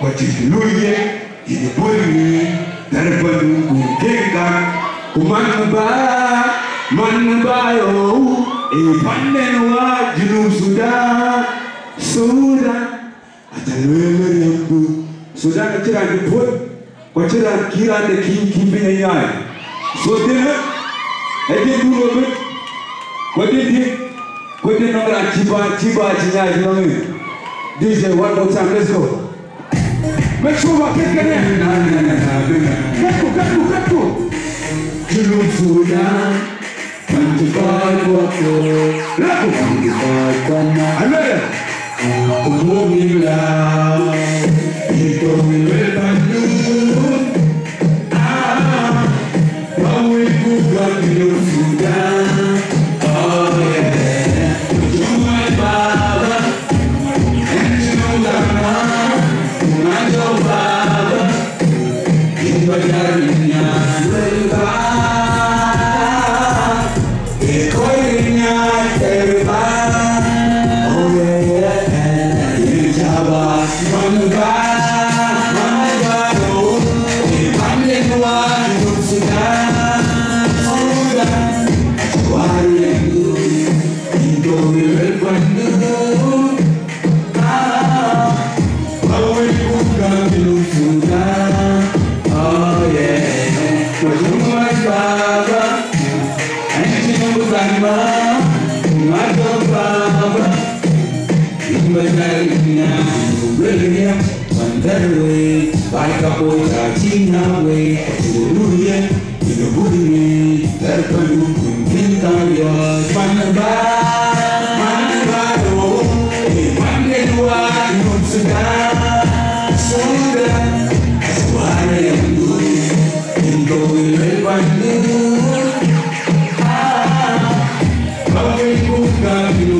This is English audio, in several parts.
wajizuie ilibuni darbanu gungenga kumanba manbayo ipannen wa junub sudan sudan atalwele yambu sudan atira ni put kwatira kira de kin kimbe yayi so de edi duro bit kwadi di kwadi nongra chiba chiba chinya jinami DJ one more time let's go. Wako. Lako. Pantibai kwana. Baba. Kaya.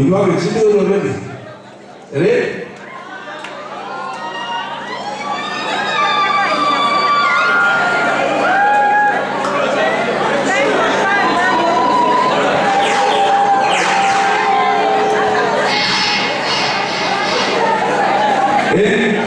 Mwenye wako ni sidi ulo mebe.